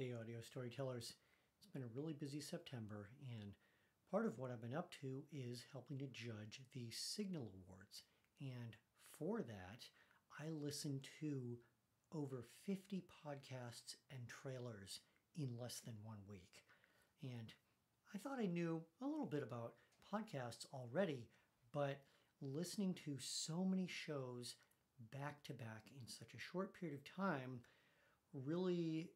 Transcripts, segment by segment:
Hey, audio storytellers. It's been a really busy September, and part of what I've been up to is helping to judge the Signal Awards. And for that, I listened to over 50 podcasts and trailers in less than one week. And I thought I knew a little bit about podcasts already, but listening to so many shows back to back in such a short period of time really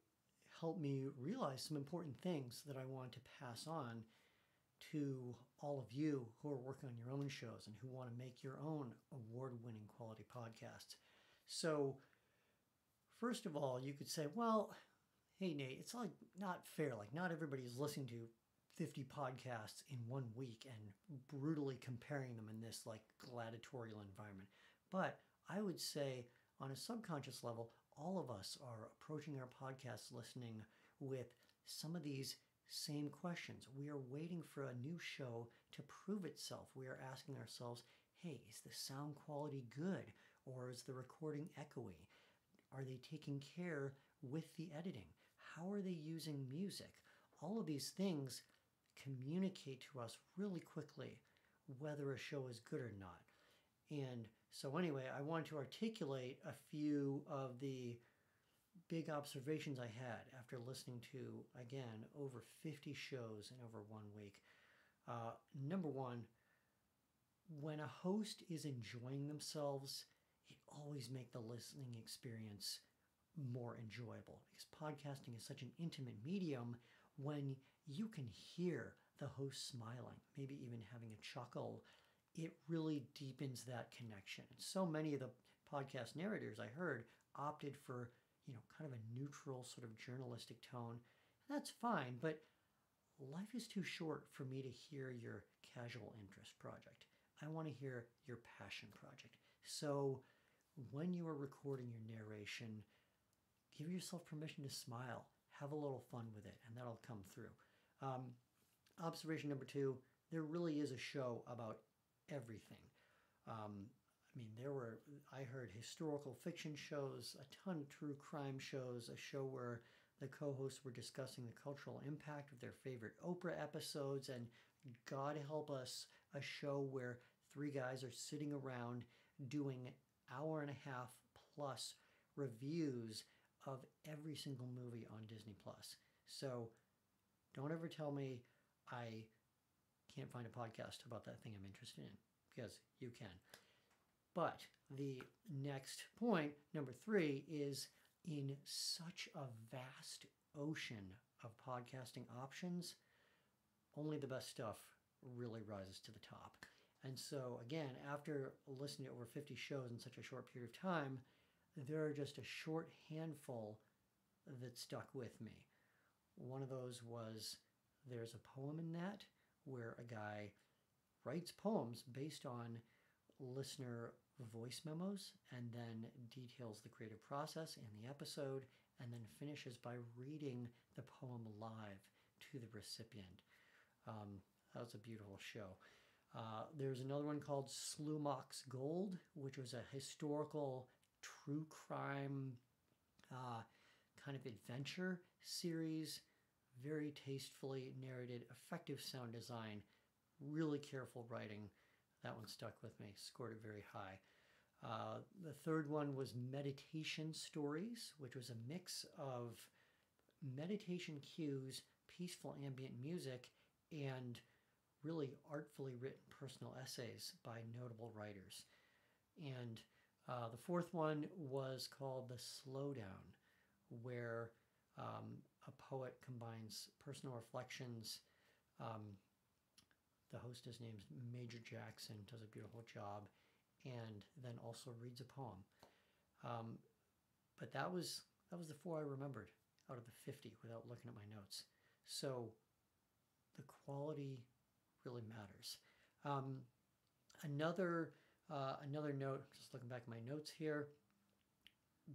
helped me realize some important things that I want to pass on to all of you who are working on your own shows and who want to make your own award winning quality podcasts. So, first of all, you could say, well, hey, Nate, it's like not fair. Like, not everybody's listening to 50 podcasts in one week and brutally comparing them in this like gladiatorial environment. But I would say, on a subconscious level, all of us are approaching our podcast listening with some of these same questions. We are waiting for a new show to prove itself. We are asking ourselves, hey, is the sound quality good or is the recording echoey? Are they taking care with the editing? How are they using music? All of these things communicate to us really quickly whether a show is good or not. And so, anyway, I want to articulate a few of the big observations I had after listening to, again, over 50 shows in over one week. Uh, number one, when a host is enjoying themselves, it always makes the listening experience more enjoyable because podcasting is such an intimate medium when you can hear the host smiling, maybe even having a chuckle it really deepens that connection. And so many of the podcast narrators I heard opted for, you know, kind of a neutral sort of journalistic tone. And that's fine, but life is too short for me to hear your casual interest project. I want to hear your passion project. So when you are recording your narration, give yourself permission to smile, have a little fun with it, and that'll come through. Um, observation number two there really is a show about everything. Um, I mean, there were, I heard historical fiction shows, a ton of true crime shows, a show where the co hosts were discussing the cultural impact of their favorite Oprah episodes, and God help us, a show where three guys are sitting around doing hour and a half plus reviews of every single movie on Disney Plus. So don't ever tell me I can't find a podcast about that thing I'm interested in because you can. But the next point, number three, is in such a vast ocean of podcasting options, only the best stuff really rises to the top. And so, again, after listening to over 50 shows in such a short period of time, there are just a short handful that stuck with me. One of those was There's a Poem in That where a guy writes poems based on listener voice memos and then details the creative process in the episode and then finishes by reading the poem live to the recipient. Um, that was a beautiful show. Uh, there's another one called Slumach's Gold, which was a historical true crime uh, kind of adventure series very tastefully narrated, effective sound design, really careful writing. That one stuck with me, scored it very high. Uh, the third one was Meditation Stories, which was a mix of meditation cues, peaceful ambient music, and really artfully written personal essays by notable writers. And uh, the fourth one was called The Slowdown, where um, a poet combines personal reflections. Um, the host is named Major Jackson, does a beautiful job, and then also reads a poem. Um, but that was that was the four I remembered out of the 50 without looking at my notes. So the quality really matters. Um, another uh, another note, just looking back at my notes here,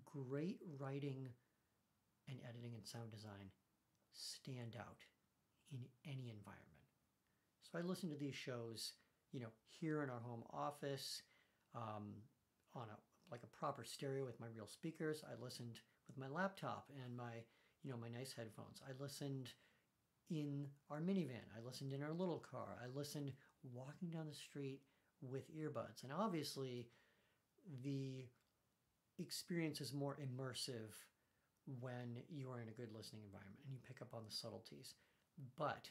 great writing and editing and sound design stand out in any environment. So I listen to these shows, you know, here in our home office, um, on a like a proper stereo with my real speakers. I listened with my laptop and my you know, my nice headphones. I listened in our minivan. I listened in our little car. I listened walking down the street with earbuds. And obviously, the experience is more immersive when you are in a good listening environment and you pick up on the subtleties. But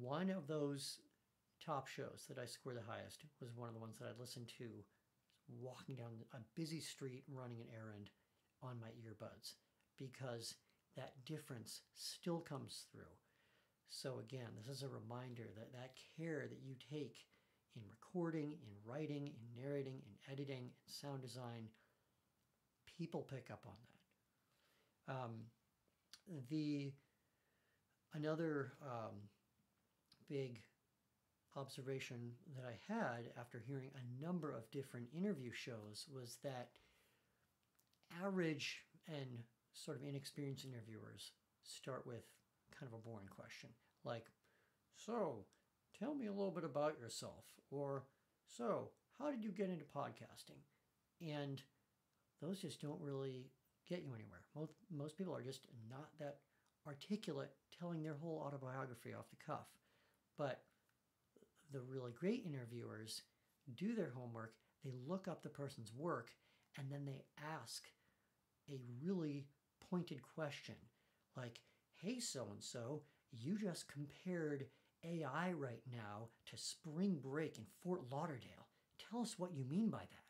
one of those top shows that I scored the highest was one of the ones that I listened to walking down a busy street running an errand on my earbuds because that difference still comes through. So again, this is a reminder that that care that you take in recording, in writing, in narrating, in editing, in sound design, people pick up on that. Um, the another um, big observation that I had after hearing a number of different interview shows was that average and sort of inexperienced interviewers start with kind of a boring question like, So, tell me a little bit about yourself, or So, how did you get into podcasting? And those just don't really get you anywhere. Most, most people are just not that articulate telling their whole autobiography off the cuff. But the really great interviewers do their homework, they look up the person's work, and then they ask a really pointed question like, hey, so and so, you just compared AI right now to spring break in Fort Lauderdale. Tell us what you mean by that.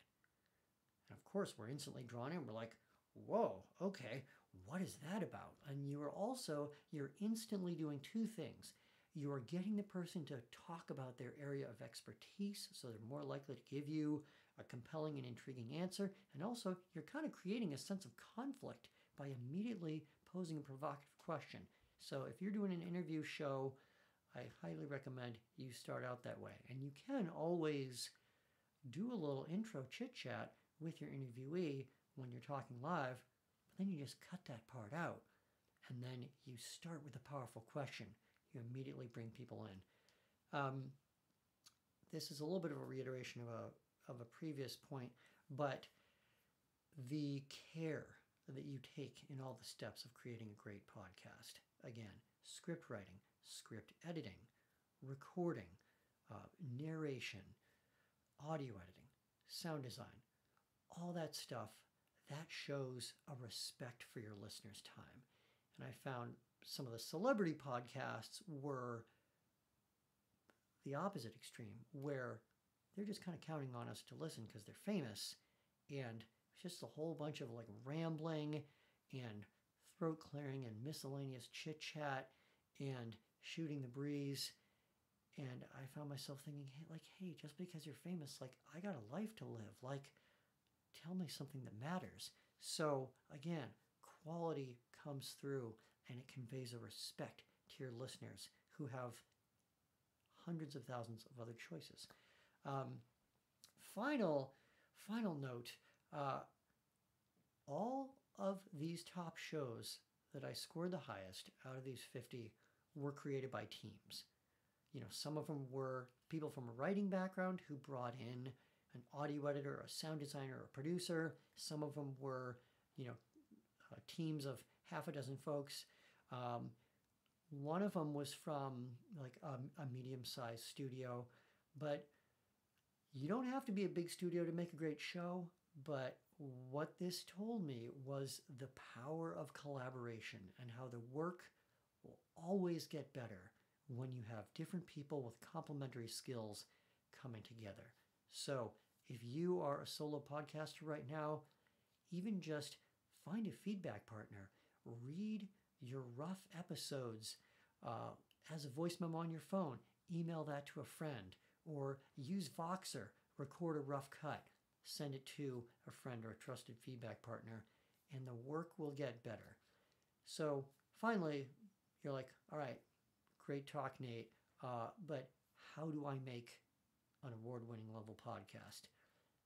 And of course, we're instantly drawn in. We're like, whoa, okay, what is that about? And you are also, you're instantly doing two things. You are getting the person to talk about their area of expertise, so they're more likely to give you a compelling and intriguing answer. And also, you're kind of creating a sense of conflict by immediately posing a provocative question. So, if you're doing an interview show, I highly recommend you start out that way. And you can always do a little intro chit chat with your interviewee when you're talking live, but then you just cut that part out. And then you start with a powerful question you immediately bring people in. Um, this is a little bit of a reiteration of a, of a previous point, but the care that you take in all the steps of creating a great podcast again, script writing, script editing, recording, uh, narration, audio editing, sound design, all that stuff, that shows a respect for your listeners' time. And I found some of the celebrity podcasts were the opposite extreme, where they're just kind of counting on us to listen because they're famous, and it's just a whole bunch of like rambling and throat clearing and miscellaneous chit chat and shooting the breeze. And I found myself thinking, hey, like, hey, just because you're famous, like, I got a life to live. Like, tell me something that matters. So, again, quality comes through and it conveys a respect to your listeners who have hundreds of thousands of other choices. Um, final, final note uh, all of these top shows that I scored the highest out of these 50 were created by teams. You know, some of them were people from a writing background who brought in an audio editor, a sound designer, a producer. Some of them were, you know, uh, teams of half a dozen folks. Um, one of them was from like a, a medium sized studio, but you don't have to be a big studio to make a great show. But what this told me was the power of collaboration and how the work will always get better when you have different people with complementary skills coming together. So, if you are a solo podcaster right now, even just find a feedback partner, read your rough episodes uh, as a voice memo on your phone, email that to a friend, or use Voxer, record a rough cut, send it to a friend or a trusted feedback partner, and the work will get better. So finally, you're like, all right, great talk, Nate, uh, but how do I make an award winning level podcast?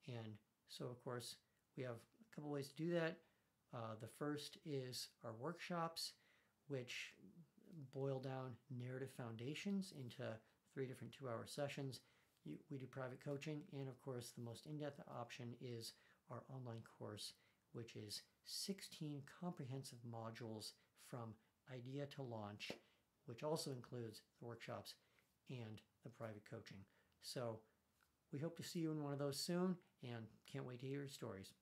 And so, of course, we have a couple ways to do that. Uh, the first is our workshops, which boil down narrative foundations into three different two hour sessions. You, we do private coaching, and of course, the most in depth option is our online course, which is 16 comprehensive modules from idea to launch, which also includes the workshops and the private coaching. So we hope to see you in one of those soon and can't wait to hear your stories.